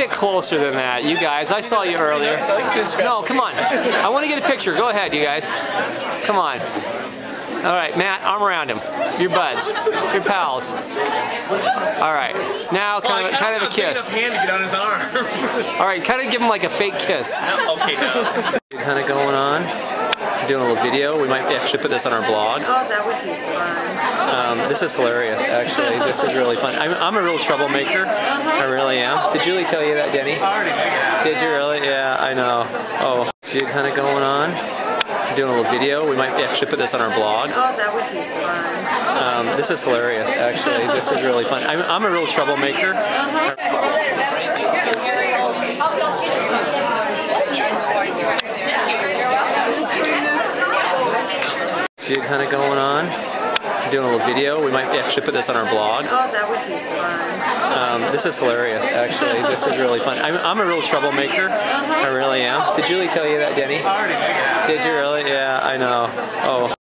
Get closer than that, you guys. I saw you earlier. No, come on. I want to get a picture. Go ahead, you guys. Come on. All right, Matt, arm around him. Your buds. Your pals. All right. Now, kind of, kind of a kiss. hand to get on his arm. All right, kind of give him like a fake kiss. okay, no. Kind of going on. Doing a little video. We might actually put this on our blog. Oh, that would be fun. Um, this is hilarious, actually. This is really fun. I'm, I'm a real troublemaker. I really am. Did Julie tell you that, Denny? Did you really? Yeah, I know. Oh, you kind of going on. Doing a little video. We might actually put this on our blog. Oh, that would be fun. Um, this is hilarious, actually. This is really fun. I'm, I'm a real troublemaker. You kind of going on. Doing a little video. We might actually put this on our blog. Oh, that would be fun. Um, this is hilarious, actually. This is really fun. I'm, I'm a real troublemaker. I really am. Did Julie tell you that, Denny? Did you really? Yeah, I know. Oh.